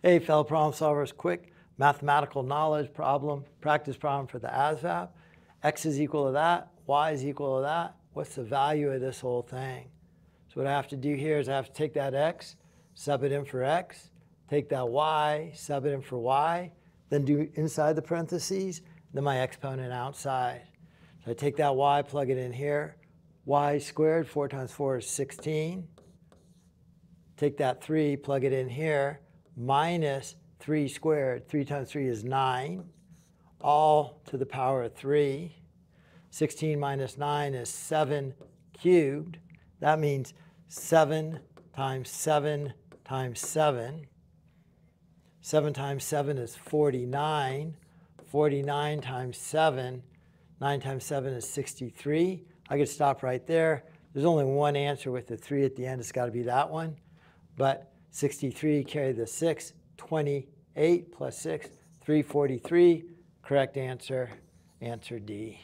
Hey, fellow problem solvers, quick mathematical knowledge problem, practice problem for the ASVAB. X is equal to that, Y is equal to that. What's the value of this whole thing? So what I have to do here is I have to take that X, sub it in for X, take that Y, sub it in for Y, then do inside the parentheses, then my exponent outside. So I take that Y, plug it in here. Y squared, 4 times 4 is 16. Take that 3, plug it in here, minus 3 squared. 3 times 3 is 9, all to the power of 3. 16 minus 9 is 7 cubed. That means 7 times 7 times 7. 7 times 7 is 49. 49 times 7, 9 times 7 is 63. I could stop right there. There's only one answer with the 3 at the end. It's got to be that one. But 63, carry the 6, 28 plus 6, 343. Correct answer, answer D.